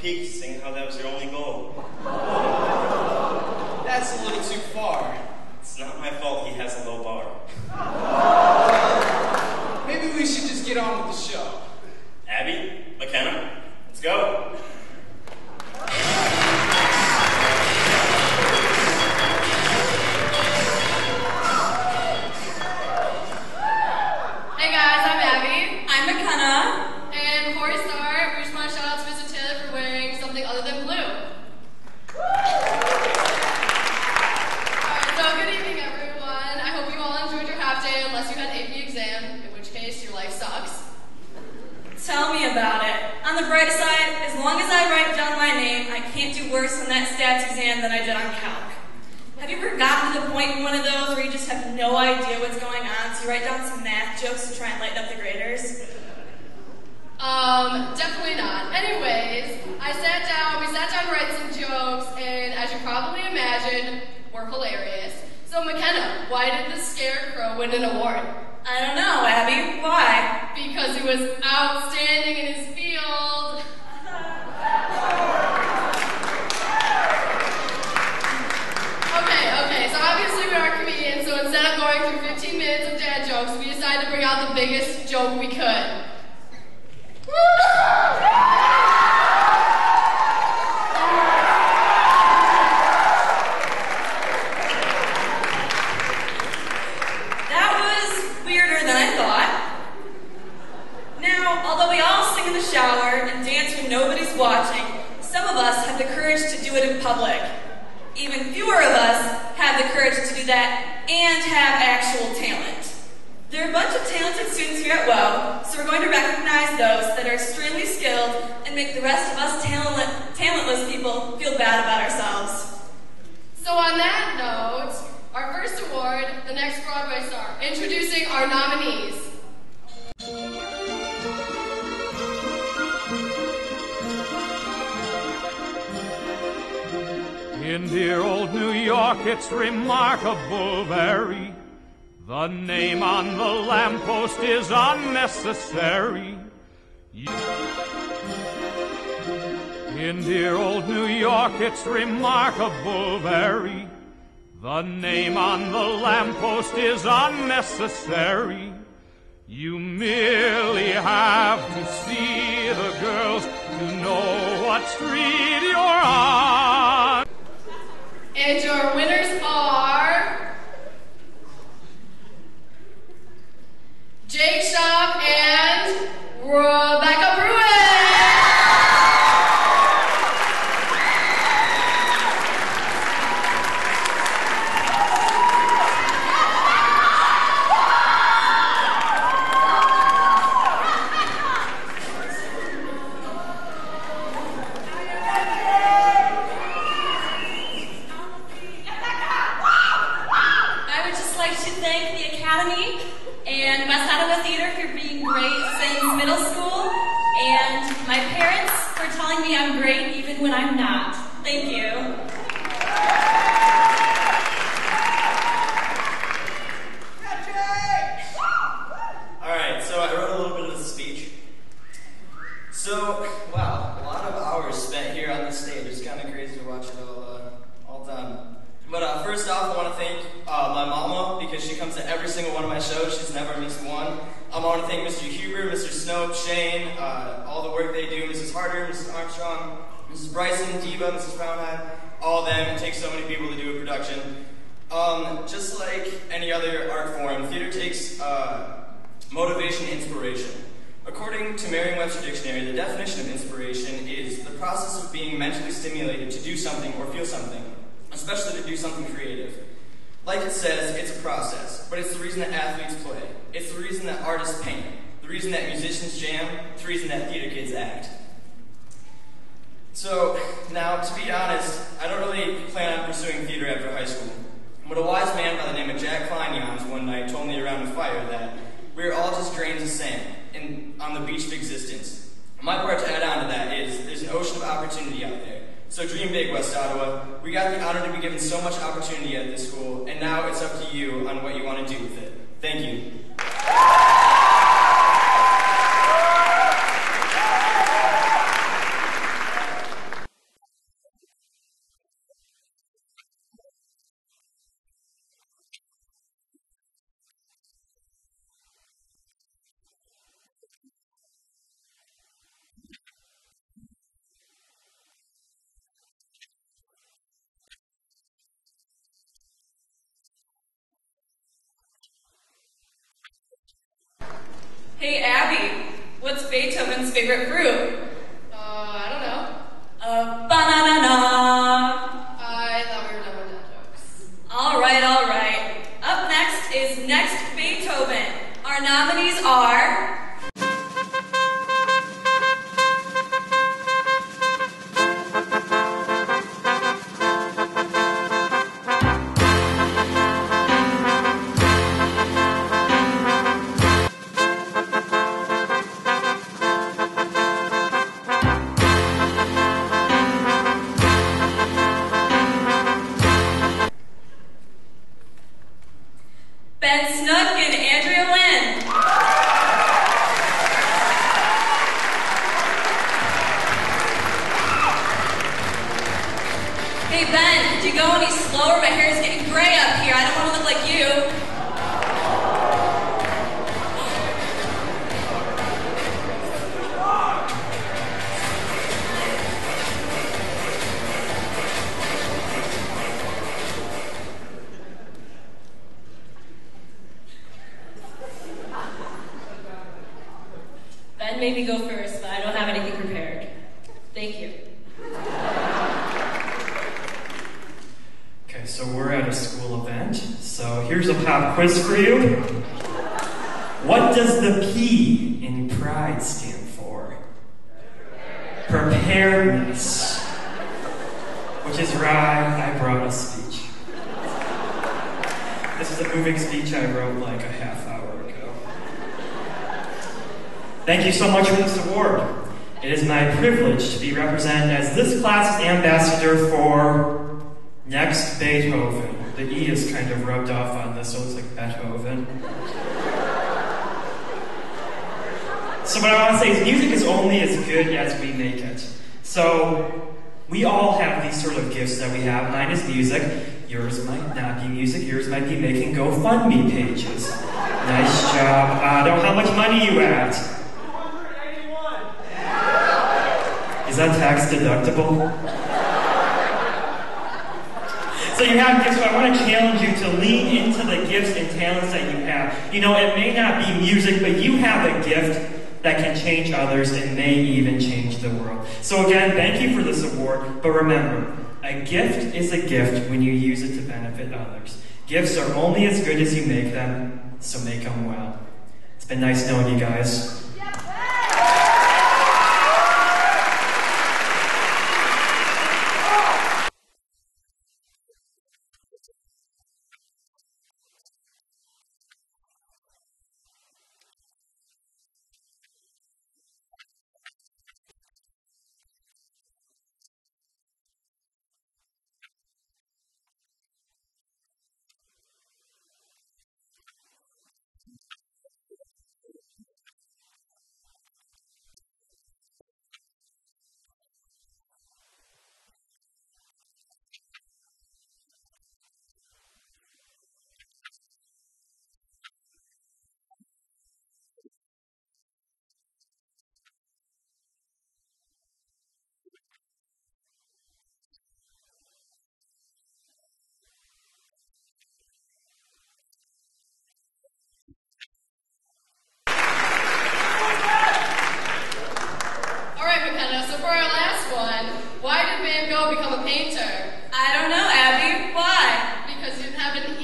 peak, seeing how that was your only goal. The bright side, as long as I write down my name, I can't do worse on that stats exam than I did on calc. Have you ever gotten to the point in one of those where you just have no idea what's going on, so you write down some math jokes to try and lighten up the graders? Um, definitely not. Anyways, I sat down, we sat down to write some jokes, and as you probably imagine, were hilarious. So McKenna, why did the scarecrow win an award? I don't know, Abby. Why? Because he was outstanding in his field. Okay, okay, so obviously we are comedians, so instead of going through 15 minutes of dad jokes, we decided to bring out the biggest joke we could. That was weirder than I thought. Now, although we all sing in the shower and dance when nobody's watching, some of us have the courage to do it in public. Even fewer of us have the courage to do that and have actual talent. There are a bunch of talented students here at WOW, so we're going to recognize those that are extremely skilled and make the rest of us talent- talentless people feel bad about ourselves. So on that note, our first award, the next Broadway star, introducing our nominees. In dear old New York, it's remarkable, very. The name on the lamppost is unnecessary. In dear old New York, it's remarkable, very. The name on the lamppost is unnecessary. You merely have to see the girls to know what street you're on. And your winners are And Rebecca. I would just like to thank the Academy and West Ottawa Theater for being great since middle school, and my parents for telling me I'm great even when I'm not. Thank you. All right, so I wrote a little bit of the speech. So, wow, a lot of hours spent here on the stage. It's kind of crazy to watch it all, uh, all done. But uh, first off, I want to thank because she comes to every single one of my shows. She's never missed one. I want to thank Mr. Huber, Mr. Snope, Shane, uh, all the work they do, Mrs. Harder, Mrs. Armstrong, Mrs. Bryson, Diva, Mrs. Brownhead, all of them. It takes so many people to do a production. Um, just like any other art form, theater takes uh, motivation, inspiration. According to Merriam-Webster Dictionary, the definition of inspiration is the process of being mentally stimulated to do something or feel something, especially to do something creative. Like it says, it's a process, but it's the reason that athletes play. It's the reason that artists paint. The reason that musicians jam. The reason that theater kids act. So, now, to be honest, I don't really plan on pursuing theater after high school. But a wise man by the name of Jack Kleinjans one night told me around a fire that we're all just grains of sand in, on the beach of existence. My part to add on to that is there's an ocean of opportunity out there. So dream big, West Ottawa. We got the honor to be given so much opportunity at this school, and now it's up to you on what you want to do with it. Thank you. Hey, Abby, what's Beethoven's favorite fruit? So we're at a school event. So here's a pop quiz for you. What does the P in pride stand for? Preparedness. Which is why I brought a speech. This is a moving speech I wrote like a half hour ago. Thank you so much for this award. It is my privilege to be represented as this class's ambassador for Next Beethoven. The E is kind of rubbed off on this, so it's like Beethoven. So what I want to say is music is only as good as we make it. So we all have these sort of gifts that we have. Mine is music. Yours might not be music. Yours might be making GoFundMe pages. Nice job, I don't know How much money you at? Is that tax deductible? So you have gifts, so I want to challenge you to lean into the gifts and talents that you have. You know, it may not be music, but you have a gift that can change others and may even change the world. So again, thank you for this award, but remember, a gift is a gift when you use it to benefit others. Gifts are only as good as you make them, so make them well. It's been nice knowing you guys.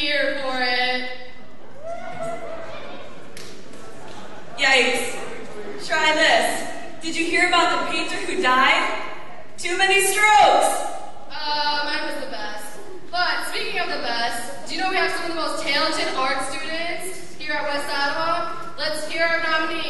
here for it. Yikes. Try this. Did you hear about the painter who died? Too many strokes! Uh, mine was the best. But speaking of the best, do you know we have some of the most talented art students here at West Ottawa? Let's hear our nominees.